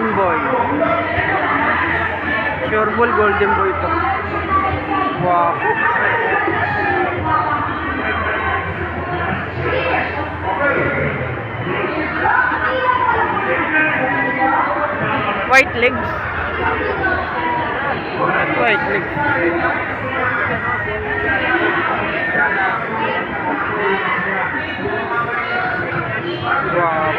golden boy. pure ball golden boy ito. Wow. White legs. White legs. Wow.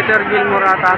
Peter Gilmore ata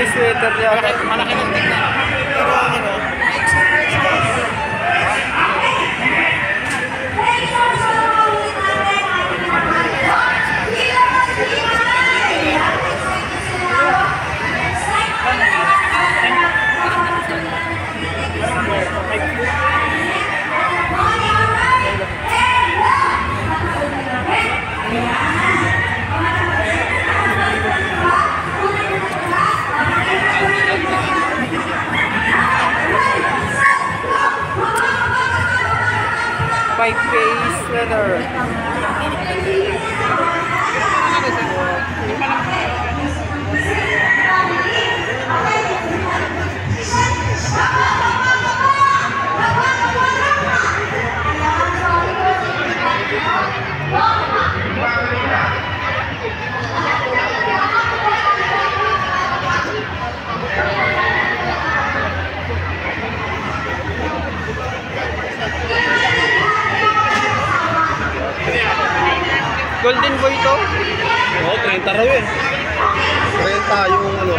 Ты что это делаешь? by face, leather. Golden boy to. Oo, 30 raw eh. 30 yung ano.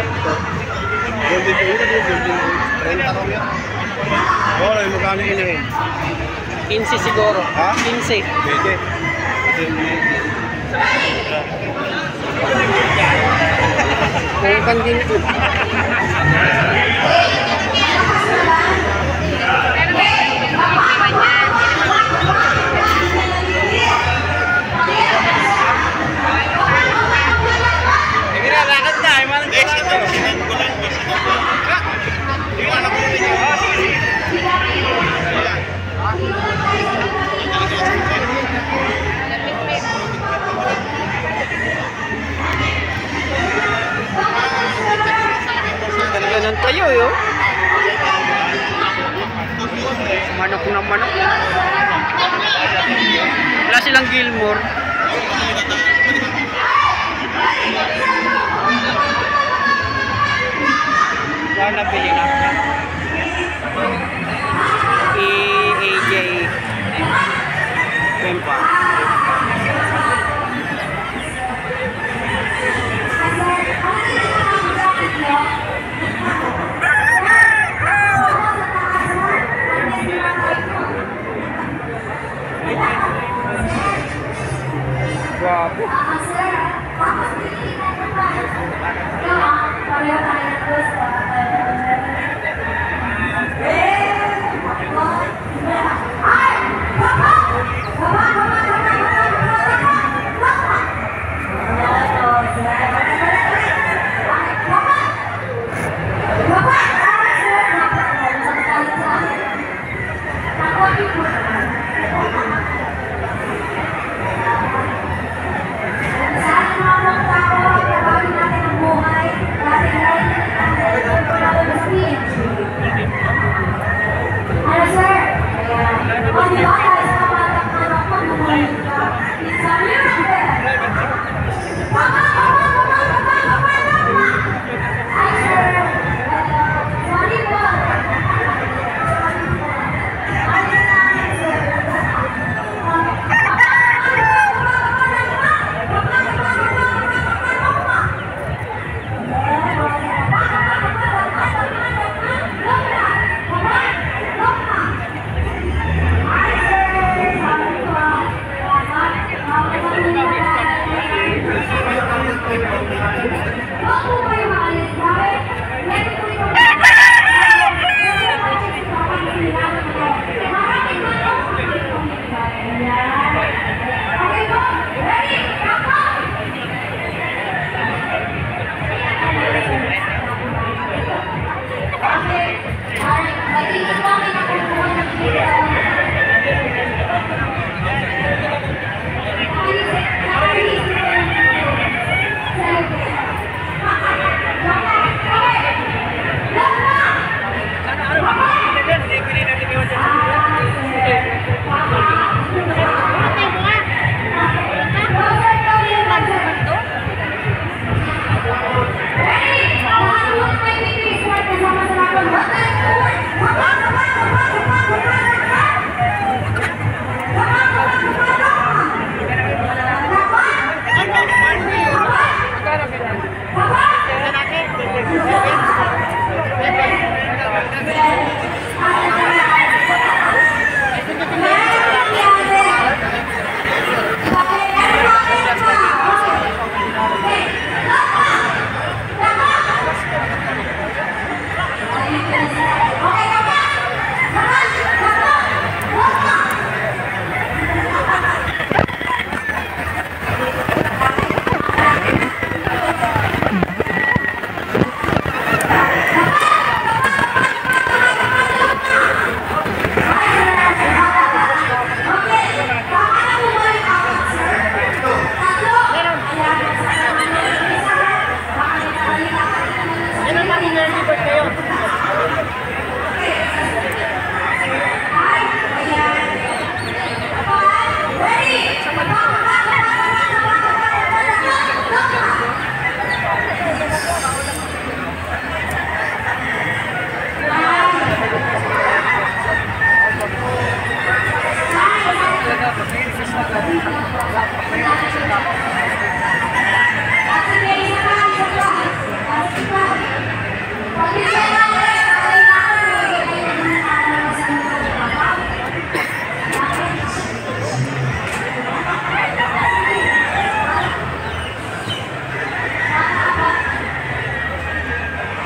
Golden Boy, ano yung Golden Boy? 30 raw yan. Oo, oh, magkano yun eh. 15 siguro. Ha? 15. Pwede. Kung din ito. Wala silang Gilmore. Wala nabili na. E-AJ. Pempa.